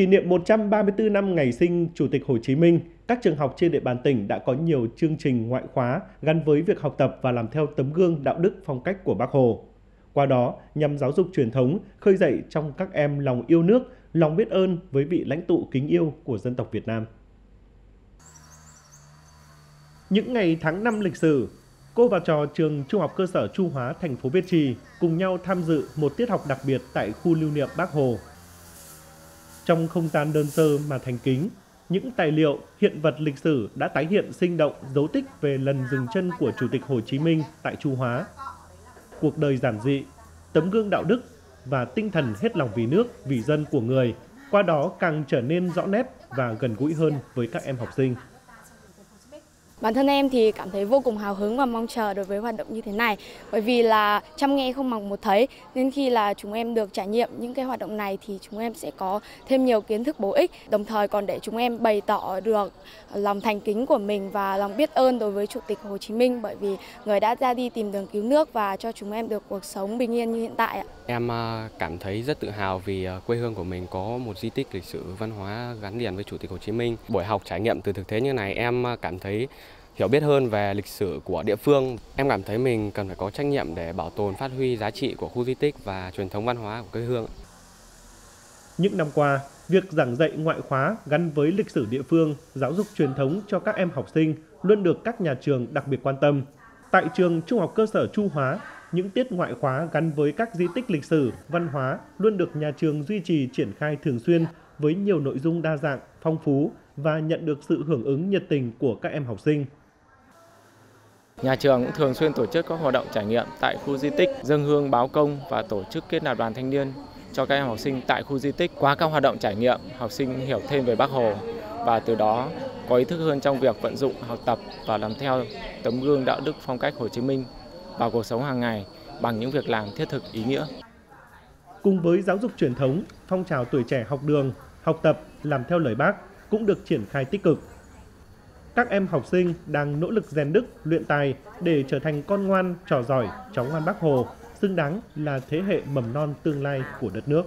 Kỷ niệm 134 năm ngày sinh Chủ tịch Hồ Chí Minh, các trường học trên địa bàn tỉnh đã có nhiều chương trình ngoại khóa gắn với việc học tập và làm theo tấm gương đạo đức phong cách của Bác Hồ. Qua đó, nhằm giáo dục truyền thống, khơi dậy trong các em lòng yêu nước, lòng biết ơn với vị lãnh tụ kính yêu của dân tộc Việt Nam. Những ngày tháng năm lịch sử, cô và trò trường Trung học cơ sở Chu Hóa, thành phố Việt Trì cùng nhau tham dự một tiết học đặc biệt tại khu lưu niệm Bác Hồ. Trong không gian đơn sơ mà thành kính, những tài liệu, hiện vật lịch sử đã tái hiện sinh động dấu tích về lần dừng chân của Chủ tịch Hồ Chí Minh tại Chu Hóa. Cuộc đời giản dị, tấm gương đạo đức và tinh thần hết lòng vì nước, vì dân của người, qua đó càng trở nên rõ nét và gần gũi hơn với các em học sinh. Bản thân em thì cảm thấy vô cùng hào hứng và mong chờ đối với hoạt động như thế này bởi vì là chăm nghe không bằng một thấy, nên khi là chúng em được trải nghiệm những cái hoạt động này thì chúng em sẽ có thêm nhiều kiến thức bổ ích, đồng thời còn để chúng em bày tỏ được lòng thành kính của mình và lòng biết ơn đối với Chủ tịch Hồ Chí Minh bởi vì người đã ra đi tìm đường cứu nước và cho chúng em được cuộc sống bình yên như hiện tại. Em à, cảm thấy rất tự hào vì à, quê hương của mình có một di tích lịch sử văn hóa gắn liền với Chủ tịch Hồ Chí Minh. Buổi học trải nghiệm từ thực tế như này, em à, cảm thấy hiểu biết hơn về lịch sử của địa phương. Em cảm thấy mình cần phải có trách nhiệm để bảo tồn, phát huy giá trị của khu di tích và truyền thống văn hóa của quê hương. Những năm qua, việc giảng dạy ngoại khóa gắn với lịch sử địa phương, giáo dục truyền thống cho các em học sinh luôn được các nhà trường đặc biệt quan tâm. Tại trường Trung học cơ sở Chu Hóa, những tiết ngoại khóa gắn với các di tích lịch sử, văn hóa luôn được nhà trường duy trì triển khai thường xuyên với nhiều nội dung đa dạng, phong phú và nhận được sự hưởng ứng nhiệt tình của các em học sinh. Nhà trường cũng thường xuyên tổ chức các hoạt động trải nghiệm tại khu di tích, dân hương báo công và tổ chức kết nạp đoàn thanh niên cho các em học sinh tại khu di tích. Qua các hoạt động trải nghiệm, học sinh hiểu thêm về Bác Hồ và từ đó có ý thức hơn trong việc vận dụng, học tập và làm theo tấm gương đạo đức phong cách Hồ Chí Minh vào cuộc sống hàng ngày bằng những việc làm thiết thực ý nghĩa. Cùng với giáo dục truyền thống, phong trào tuổi trẻ học đường, học tập, làm theo lời bác cũng được triển khai tích cực các em học sinh đang nỗ lực rèn đức, luyện tài để trở thành con ngoan, trò giỏi, cháu ngoan bác Hồ, xứng đáng là thế hệ mầm non tương lai của đất nước.